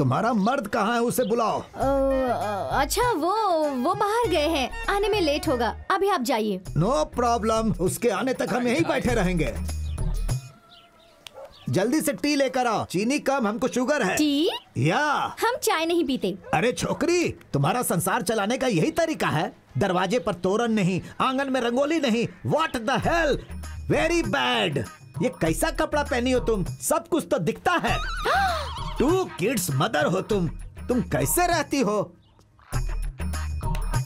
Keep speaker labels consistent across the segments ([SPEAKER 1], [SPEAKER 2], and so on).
[SPEAKER 1] तुम्हारा मर्द कहाँ है उसे बुलाओ।
[SPEAKER 2] अच्छा वो वो बाहर गए हैं। आने में लेट होगा। अभी आप जाइए।
[SPEAKER 1] नो प्रॉब्लम उसके आने तक हम यहीं बैठे रहेंगे। जल्दी से टी लेकर आओ। चीनी कम हमको शुगर है।
[SPEAKER 2] टी?
[SPEAKER 1] या।
[SPEAKER 2] हम चाय नहीं पीते।
[SPEAKER 1] अरे छोकरी तुम्हारा संसार चलाने का यही तरीका है। दरवाजे पर तोरण नहीं आँगन में रंगोली नहीं। What the hell very bad ये कैसा कपड़ा पहनी हो तुम? सब कुछ तो दिखता है। टू किड्स मदर हो तुम। तुम कैसे रहती हो?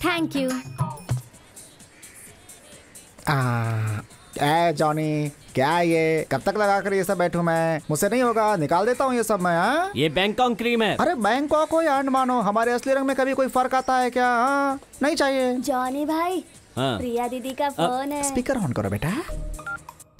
[SPEAKER 2] थैंक यू
[SPEAKER 3] आ, ए जॉनी क्या ये? कब तक लगा कर ये सब बैठू मैं? मुझसे नहीं होगा। निकाल देता हूँ ये सब मैं हाँ?
[SPEAKER 4] ये बैंकॉक क्रीम है।
[SPEAKER 3] अरे बैंकॉक हो या अंडमान हो हमारे असली रंग में कभी कोई फ़र्क आता है क्या हाँ? नहीं चाहिए।
[SPEAKER 2] जॉनी भाई
[SPEAKER 4] हाँ।
[SPEAKER 2] प्रिया दीदी का फ़ोन है।
[SPEAKER 3] स्पीकर ऑन करो बेटा।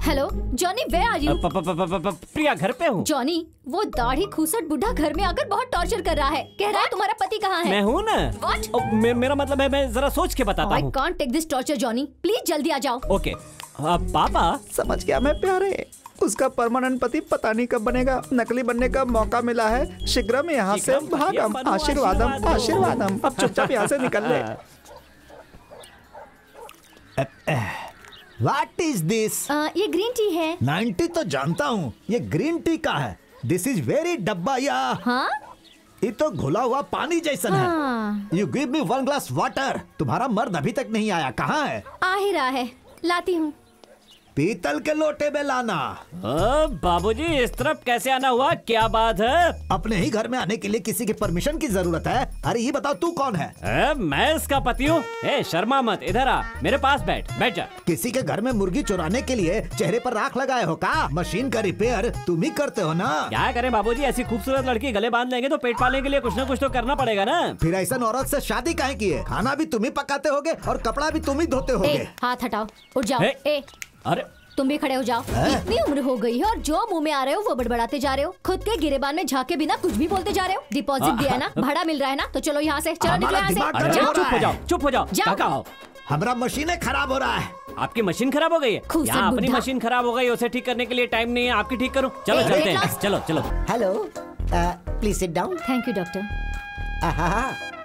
[SPEAKER 2] Hello Johnny where are you
[SPEAKER 4] Priya घर पे हूँ।
[SPEAKER 2] जॉनी वो दाढ़ी खूसट बुढ़ा घर में आकर बहुत टॉर्चर कर रहा है। कह रहा है तुम्हारा पति कहाँ है?
[SPEAKER 4] मैं हूँ ना।
[SPEAKER 2] What?
[SPEAKER 4] मे, मेरा मतलब है मैं जरा सोच के बताता हूँ।
[SPEAKER 2] Can't take this torture Johnny. Please जल्दी आ जाओ।
[SPEAKER 4] ओके आ, पापा?
[SPEAKER 3] समझ गया मैं प्यारे। उसका परमानेंट पति पता नहीं कब बनेगा नकली बनने का मौका मिला है। शीघ्र में यहाँ से भागम। आशीर्वादम
[SPEAKER 4] आशीर्वादम।
[SPEAKER 3] आशीर्वादम। अब चुपचाप यहाँ से निकल ले।
[SPEAKER 1] व्हाट इज़ दिस
[SPEAKER 2] ये ग्रीन टी है।
[SPEAKER 1] 90 तो जानता हूँ। ये ग्रीन टी का है। दिस इज़ वेरी डब्बा या
[SPEAKER 2] हाँ?
[SPEAKER 1] ये तो घुला हुआ पानी जैसा हाँ।
[SPEAKER 2] है।
[SPEAKER 1] हाँ you give me one glass water तुम्हारा मर्द अभी तक नहीं आया। कहाँ है?
[SPEAKER 2] आ ही रहा है। लाती हूँ।
[SPEAKER 1] पीतल के लोटे में लाना।
[SPEAKER 4] बाबूजी इस तरफ़ कैसे आना हुआ? क्या बात है?
[SPEAKER 1] अपने ही घर में आने के लिए किसी की परमिशन की ज़रूरत है। अरे ये बताओ तू कौन है?
[SPEAKER 4] ए, मैं इसका पति हूँ। शर्मा मत इधर आ। मेरे पास बैठ बैठ जा।
[SPEAKER 1] किसी के घर में मुर्गी चुराने के लिए चेहरे पर राख लगाए हो का? मशीन का रिपेयर तुम ही करते हो ना?
[SPEAKER 4] क्या करें बाबूजी ऐसी खूबसूरत लड़की गले बाँध लेंगे तो पेट पालने के लिए कुछ ना कुछ तो करना पड़ेगा ना?
[SPEAKER 1] फिर ऐसा औरत ऐसी शादी काहे की है? खाना भी तुम ही पकाते होगे और कपड़ा भी तुम ही धोते होगे।
[SPEAKER 2] हाथ हटाओ उठ जाओ।
[SPEAKER 4] हे।
[SPEAKER 2] ए
[SPEAKER 4] अरे।
[SPEAKER 2] तुम भी खड़े हो जाओ। इतनी उम्र हो गई है और जो मुँह में आ रहे हो वो बड़बड़ाते जा रहे हो। खुद के गिरेबान में झाके बिना कुछ भी बोलते जा रहे हो। डिपॉजिट दिया है ना भाड़ा मिल रहा है ना तो चलो यहाँ से चलो निकलो यहाँ से।
[SPEAKER 1] हो
[SPEAKER 4] चुप हो
[SPEAKER 1] है।
[SPEAKER 4] जाओ चुप हो जाओ।
[SPEAKER 2] जाओ।
[SPEAKER 1] हमारा मशीनें खराब हो रहा है।
[SPEAKER 4] आपकी मशीन खराब हो गई है? यहाँ अपनी मशीन खराब हो गई उसे ठीक करने के लिए टाइम नहीं है आपकी ठीक करूँ? चलो चलते हैं। चलो चलो।
[SPEAKER 5] Hello please sit down
[SPEAKER 2] thank you doctor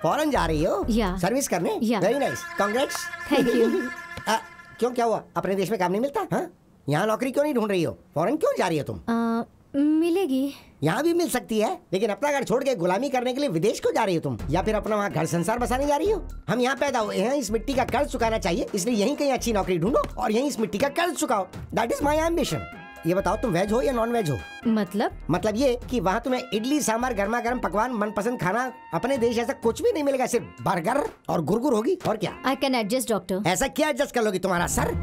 [SPEAKER 5] foreign जा रही हो. सर्विस करने? Very nice congrats
[SPEAKER 2] thank you
[SPEAKER 5] क्यों क्या हुआ? अपने देश में काम नहीं मिलता हाँ? यहाँ नौकरी क्यों नहीं ढूंढ रही हो? फॉरन क्यों जा रही हो तुम?
[SPEAKER 2] मिलेगी।
[SPEAKER 5] यहाँ भी मिल सकती है लेकिन अपना घर छोड़ के गुलामी करने के लिए विदेश क्यों जा रही हो तुम? या फिर अपना वहाँ घर संसार बसाने जा रही हो? हम यहाँ पैदा हुए हैं इस मिट्टी का कर्ज चुकाना चाहिए इसलिए यहीं कहीं अच्छी नौकरी ढूंढो और यहीं इस मिट्टी का कर्ज चुकाओ। दैट इज़ माई एम्बिशन ये बताओ तुम वेज हो या नॉन वेज हो?
[SPEAKER 2] मतलब?
[SPEAKER 5] मतलब ये कि वहाँ तुम्हें इडली सांभर गर्मा गर्म पकवान मनपसंद खाना अपने देश ऐसा कुछ भी नहीं मिलेगा सिर्फ़ बर्गर और गुरगुर होगी और क्या?
[SPEAKER 2] आई कैन एडजस्ट डॉक्टर
[SPEAKER 5] ऐसा क्या एडजस्ट कर लोगी तुम्हारा सर?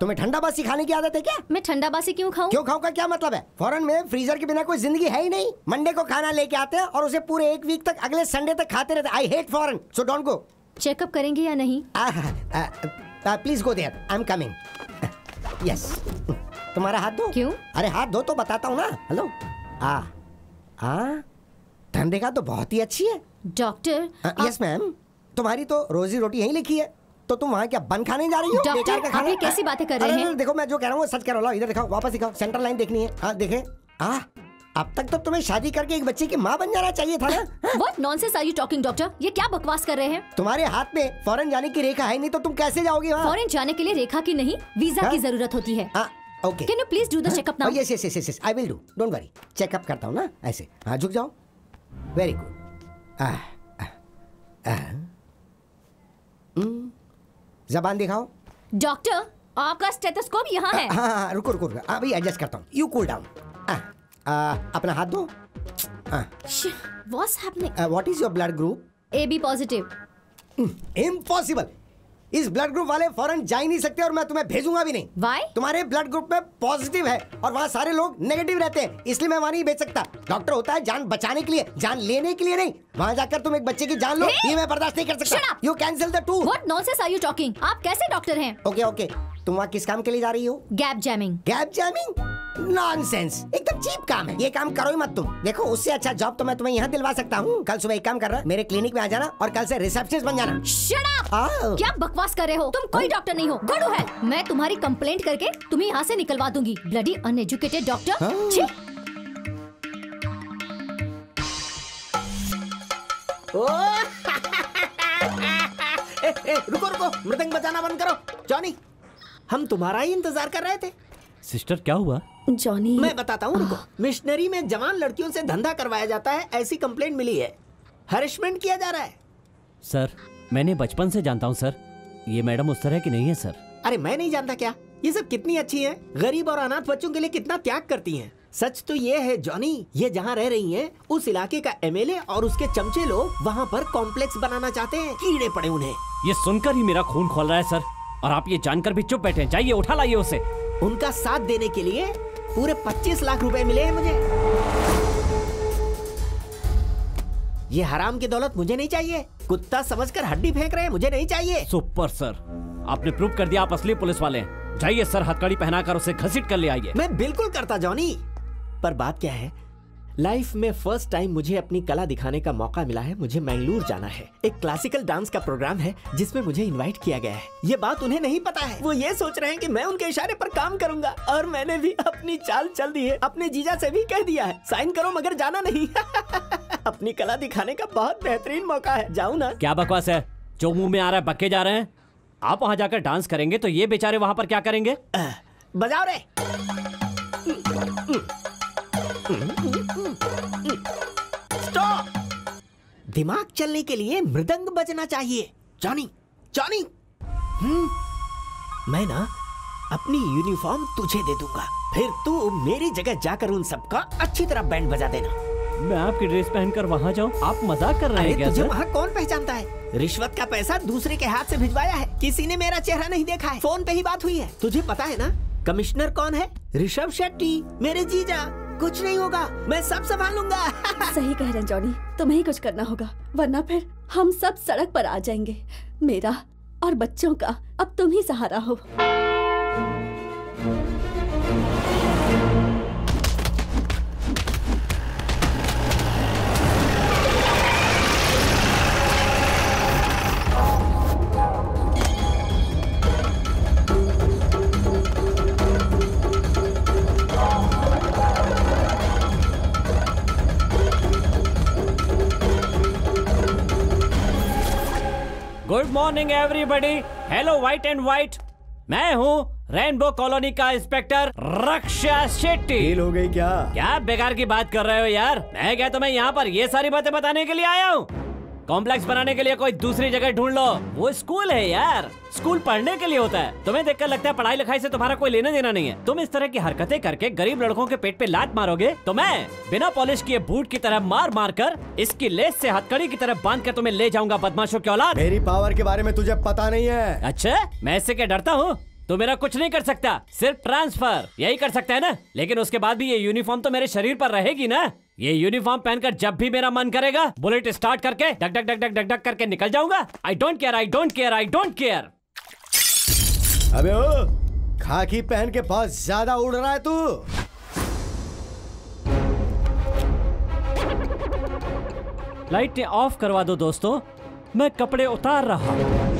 [SPEAKER 5] तुम्हें ठंडा बासी खाने की आदत है क्या?
[SPEAKER 2] मैं ठंडा बासी क्यों खाऊं?
[SPEAKER 5] क्यों खाओ का क्या मतलब है? फॉरेन में फ्रीजर के बिना कोई ज़िंदगी है ही नहीं। मंडे को खाना लेके आते हैं और उसे पूरे एक वीक तक अगले संडे तक खाते रहते I hate foreign so don't go
[SPEAKER 2] checkup करेंगे या नहीं?
[SPEAKER 5] Please go there I am coming yes तुम्हारा हाथ दो
[SPEAKER 2] क्यों?
[SPEAKER 5] अरे हाथ दो तो बताता हूँ ना। हेलो। आ आ ठंडे का तो बहुत ही अच्छी है।
[SPEAKER 2] Doctor
[SPEAKER 5] yes ma'am. तुम्हारी तो रोजी रोटी यही लिखी है। तो तुम वहाँ क्या बन खाने जा रही हो?
[SPEAKER 2] डॉक्टर,
[SPEAKER 5] बेकार का खाना?
[SPEAKER 2] कैसी बातें कर रहे हैं?
[SPEAKER 5] देखो मैं जो कह रहा हूँ सच कह रहा हूँ। इधर दिखाओ वापस दिखाओ। सेंटर लाइन देखनी है। हाँ देखे। हाँ अब तक तो तुम्हें शादी करके एक बच्चे की माँ बन जाना चाहिए था ना?
[SPEAKER 2] What nonsense are you talking doctor ये क्या बकवास कर रहे हैं?
[SPEAKER 5] तुम्हारे हाथ में फॉरेन जाने की रेखा है नहीं तो तुम कैसे जाओगे वहाँ?
[SPEAKER 2] फॉरेन जाने के लिए रेखा की नहीं वीज़ा
[SPEAKER 5] हाँ?
[SPEAKER 2] की ज़रूरत होती है।
[SPEAKER 5] हाँ okay
[SPEAKER 2] can you please do the checkup now
[SPEAKER 5] yes yes yes yes I will do don't worry checkup करता हूँ ना? ऐसे। हाँ झुक जाओ। वेरी गुड जबान दिखाओ।
[SPEAKER 2] डॉक्टर आपका स्टेथोस्कोप यहाँ है।
[SPEAKER 5] हाँ हाँ रुको रुको रुको। अभी एडजस्ट करता हूँ। यू कूल डाउन अपना हाथ दो।
[SPEAKER 2] What's happening
[SPEAKER 5] what is your blood group
[SPEAKER 2] A B positive
[SPEAKER 5] impossible इस ब्लड ग्रुप वाले फॉरन जा ही नहीं सकते और मैं तुम्हें भेजूँगा भी नहीं।
[SPEAKER 2] व्हाई
[SPEAKER 5] तुम्हारे ब्लड ग्रुप में पॉजिटिव है और वहाँ सारे लोग नेगेटिव रहते हैं इसलिए मैं वहाँ नहीं भेज सकता। डॉक्टर होता है जान बचाने के लिए जान लेने के लिए नहीं। वहाँ जाकर तुम एक बच्चे की जान लो
[SPEAKER 2] Hey!
[SPEAKER 5] ये मैं बर्दाश्त नहीं कर सकता। You cancel the to
[SPEAKER 2] what nonsense are you talking आप कैसे डॉक्टर हैं?
[SPEAKER 5] ओके ओके तुम वहाँ किस काम के लिए जा रही हो?
[SPEAKER 2] Gap jamming
[SPEAKER 5] gap jamming nonsense एकदम चीप काम है। ये काम करो ही मत तुम। देखो उससे अच्छा जॉब तो मैं तुम्हें यहाँ दिलवा सकता हूँ। कल सुबह एक काम करना मेरे क्लिनिक में आ जाना और कल से रिसेप्शनिस्ट बन जाना।
[SPEAKER 2] Shut up. क्या बकवास कर रहे हो? तुम कोई डॉक्टर नहीं हो गो टू हेल मैं तुम्हारी कंप्लेंट करके तुम्हें यहाँ से निकलवा दूँगी। ब्लडी अनएजुकेटेड डॉक्टर
[SPEAKER 6] रुको रुको। मृदंग बजाना बंद करो। जॉनी हम तुम्हारा ही इंतज़ार कर रहे थे।
[SPEAKER 4] सिस्टर क्या हुआ?
[SPEAKER 7] जॉनी।
[SPEAKER 6] मैं बताता हूँ रुको। मिशनरी में जवान लड़कियों से धंधा करवाया जाता है ऐसी कंप्लेंट मिली है। हरिशमेंट किया जा रहा है।
[SPEAKER 4] सर मैंने बचपन से जानता हूँ सर। ये मैडम उस तरह की नहीं है सर।
[SPEAKER 6] अरे मैं नहीं जानता क्या? ये सब कितनी अच्छी है? गरीब और अनाथ बच्चों के लिए कितना त्याग करती है? सच तो ये है जॉनी ये जहाँ रह रही हैं उस इलाके का एमएलए और उसके चमचे लोग वहाँ पर कॉम्प्लेक्स बनाना चाहते हैं। कीड़े पड़े उन्हें।
[SPEAKER 4] ये सुनकर ही मेरा खून खोल रहा है सर। और आप ये जानकर भी चुप बैठे जाइए उठा लाइए उसे।
[SPEAKER 6] उनका साथ देने के लिए पूरे 25 लाख रुपए मिले हैं मुझे। ये हराम की दौलत मुझे नहीं चाहिए। कुत्ता समझकर हड्डी फेंक रहे हैं मुझे नहीं चाहिए।
[SPEAKER 4] Super sir. आपने प्रूव कर दिया आप असली पुलिस वाले हैं। जाइए सर हथकड़ी पहनाकर उसे घसीट कर ले आइए।
[SPEAKER 6] मैं बिल्कुल करता जॉनी। पर बात क्या है? लाइफ में फ़र्स्ट टाइम मुझे अपनी कला दिखाने का मौका मिला है मुझे मैंगलोर जाना है। एक क्लासिकल डांस का प्रोग्राम है जिसमें मुझे इनवाइट किया गया है। ये बात उन्हें नहीं पता है। वो ये सोच रहे हैं कि मैं उनके इशारे पर काम करूँगा और मैंने भी अपनी चाल चल दी है। अपने जीजा से भी कह दिया है साइन करो मगर जाना नहीं। अपनी कला दिखाने का बहुत बेहतरीन मौका है। जाऊँ ना।
[SPEAKER 4] क्या बकवास है? जो मुँह में आ रहा है बक्के जा रहे हैं। आप वहाँ जाकर डांस करेंगे तो ये बेचारे वहाँ पर क्या करेंगे?
[SPEAKER 6] बजाओ रे। स्टॉप दिमाग चलने के लिए मृदंग बजना चाहिए। Johnny Johnny. हम्म, मैं ना अपनी यूनिफॉर्म तुझे दे दूँगा। फिर तू मेरी जगह जाकर उन सबका अच्छी तरह बैंड बजा देना।
[SPEAKER 4] मैं आपकी ड्रेस पहनकर वहाँ जाऊँ? आप मज़ाक कर रहे हैं क्या
[SPEAKER 6] तुझे वहाँ कौन पहचानता है? रिश्वत का पैसा दूसरे के हाथ से भिजवाया है। किसी ने मेरा चेहरा नहीं देखा है। फ़ोन पे ही बात हुई है। तुझे पता है ना कमिश्नर कौन है? ऋषभ शेट्टी मेरे जीजा। कुछ नहीं होगा। मैं सब संभालूँगा।
[SPEAKER 7] सही कह रहे हैं, जॉनी। तुम्हें कुछ करना होगा, वरना फिर हम सब सड़क पर आ जाएँगे। मेरा और बच्चों का। अब तुम ही सहारा हो।
[SPEAKER 4] Good morning everybody hello white and white मैं हूँ रेनबो कॉलोनी का इंस्पेक्टर रक्षा शेट्टी।
[SPEAKER 8] फेल हो गई क्या?
[SPEAKER 4] क्या बेकार की बात कर रहे हो यार? मैं क्या तुम्हें यहाँ पर ये सारी बातें बताने के लिए आया हूँ? कॉम्प्लेक्स बनाने के लिए कोई दूसरी जगह ढूंढ लो। वो स्कूल है यार। स्कूल पढ़ने के लिए होता है। तुम्हें देखकर लगता है पढ़ाई लिखाई से तुम्हारा कोई लेना देना नहीं है। तुम इस तरह की हरकतें करके गरीब लड़कों के पेट पे लात मारोगे तो मैं बिना पॉलिश किए बूट की तरह मार मार कर इसकी लेस से हथकड़ी की तरह बाँध कर तुम्हें ले जाऊँगा बदमाशों की औलाद।
[SPEAKER 8] मेरी पावर के बारे में तुझे पता नहीं है।
[SPEAKER 4] अच्छा? मैं इससे क्या डरता हूँ? तो मेरा कुछ नहीं कर सकता। सिर्फ़ ट्रांसफ़र यही कर सकता है ना? लेकिन उसके बाद भी ये यूनिफॉर्म तो मेरे शरीर पर रहेगी ना? ये यूनिफॉर्म पहनकर जब भी मेरा मन करेगा बुलेट स्टार्ट करके डक डक डक डक डक डक करके निकल जाऊँगा। I don't care I don't care I don't care
[SPEAKER 8] अबे ओ खाकी पहन के बहुत ज़्यादा उड़ रहा है तू।
[SPEAKER 4] लाइटें ऑफ़ करवा दो दोस्तों। मैं कपड़े उतार रहा हूँ।